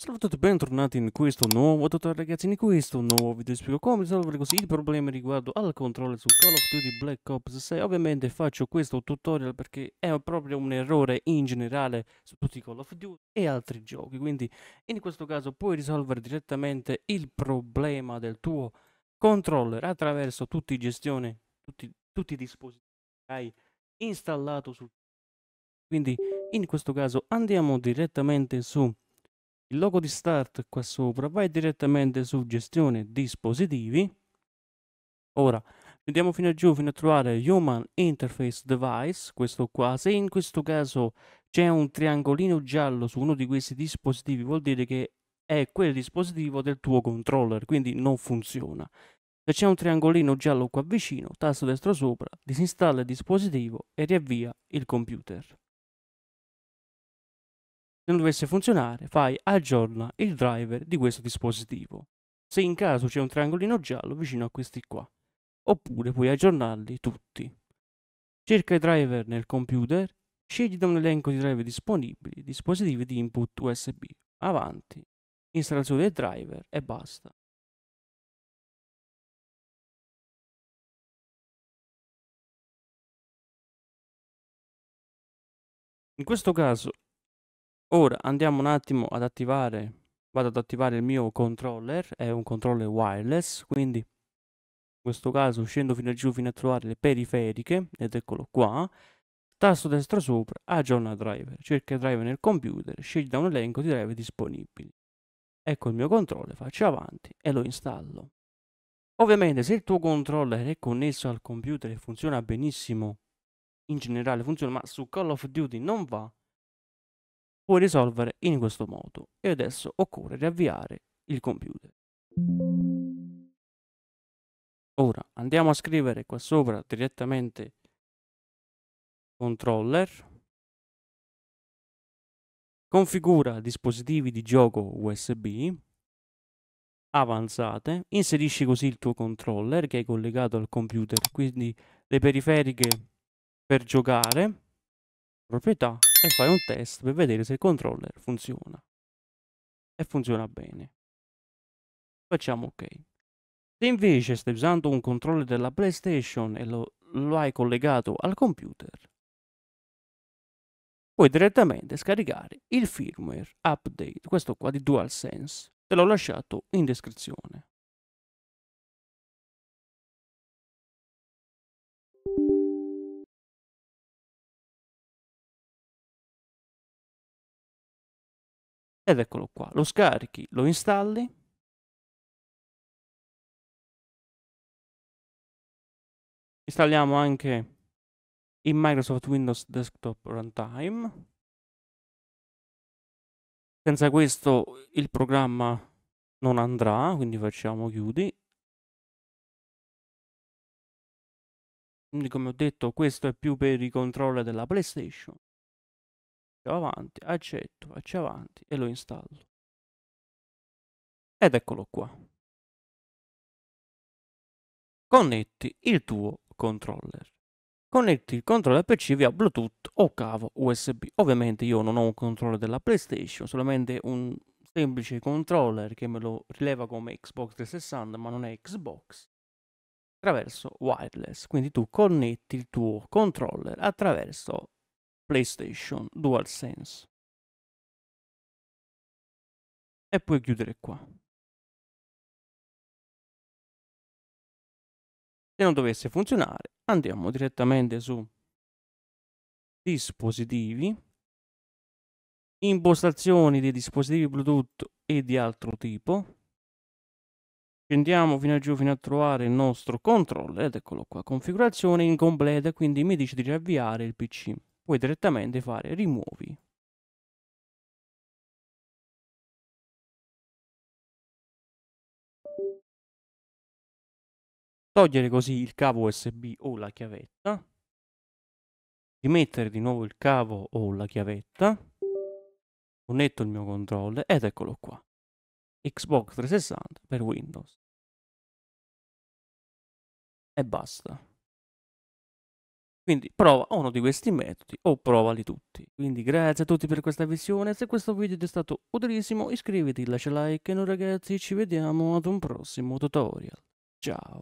Salve a tutti, bentornati in questo nuovo tutorial ragazzi, in questo nuovo video spiego come risolvere così il problema riguardo al controllo su Call of Duty Black Ops 6 Ovviamente faccio questo tutorial perché è proprio un errore in generale su tutti i Call of Duty e altri giochi Quindi in questo caso puoi risolvere direttamente il problema del tuo controller attraverso tutti i gestioni, tutti, tutti i dispositivi che hai installato sul Quindi in questo caso andiamo direttamente su il logo di start qua sopra, vai direttamente su gestione dispositivi. Ora andiamo fino a giù fino a trovare Human Interface Device, questo qua. Se in questo caso c'è un triangolino giallo su uno di questi dispositivi, vuol dire che è quel dispositivo del tuo controller, quindi non funziona. Se c'è un triangolino giallo qua vicino, tasto destro sopra, disinstalla il dispositivo e riavvia il computer non dovesse funzionare, fai aggiorna il driver di questo dispositivo. Se in caso c'è un triangolino giallo vicino a questi qua. Oppure puoi aggiornarli tutti. Cerca i driver nel computer, scegli da un elenco di driver disponibili dispositivi di input USB. Avanti. Installazione del driver e basta. In questo caso Ora andiamo un attimo ad attivare, vado ad attivare il mio controller, è un controller wireless, quindi in questo caso scendo fino a giù fino a trovare le periferiche, ed eccolo qua, tasto destro sopra, aggiorna driver, cerca driver nel computer, scegli da un elenco di driver disponibili. Ecco il mio controller, faccio avanti e lo installo. Ovviamente se il tuo controller è connesso al computer e funziona benissimo, in generale funziona, ma su Call of Duty non va, puoi risolvere in questo modo e adesso occorre riavviare il computer. Ora andiamo a scrivere qua sopra direttamente controller. Configura dispositivi di gioco USB avanzate. Inserisci così il tuo controller che è collegato al computer quindi le periferiche per giocare. Proprietà e fai un test per vedere se il controller funziona. E funziona bene. Facciamo ok. Se invece stai usando un controller della PlayStation e lo, lo hai collegato al computer, puoi direttamente scaricare il firmware update, questo qua di DualSense. Te l'ho lasciato in descrizione. Ed eccolo qua lo scarichi lo installi. Installiamo anche in Microsoft Windows Desktop Runtime. Senza questo il programma non andrà quindi facciamo chiudi. Quindi come ho detto questo è più per i controller della PlayStation avanti, accetto, faccio avanti e lo installo. Ed eccolo qua. Connetti il tuo controller. Connetti il controller PC via Bluetooth o cavo USB. Ovviamente io non ho un controller della PlayStation, solamente un semplice controller che me lo rileva come Xbox 360, ma non è Xbox attraverso wireless. Quindi tu connetti il tuo controller attraverso PlayStation DualSense. E puoi chiudere qua. Se non dovesse funzionare, andiamo direttamente su dispositivi, impostazioni dei dispositivi Bluetooth e di altro tipo. Scendiamo fino a giù fino a trovare il nostro controller ed eccolo qua, configurazione incompleta, quindi mi dice di riavviare il PC puoi direttamente fare rimuovi. Togliere così il cavo USB o la chiavetta. Rimettere di nuovo il cavo o la chiavetta. Connetto il mio controller ed eccolo qua. Xbox 360 per Windows. E basta Quindi prova uno di questi metodi o provali tutti. Quindi grazie a tutti per questa visione, se questo video ti è stato utilissimo iscriviti, lascia like e noi ragazzi ci vediamo ad un prossimo tutorial. Ciao!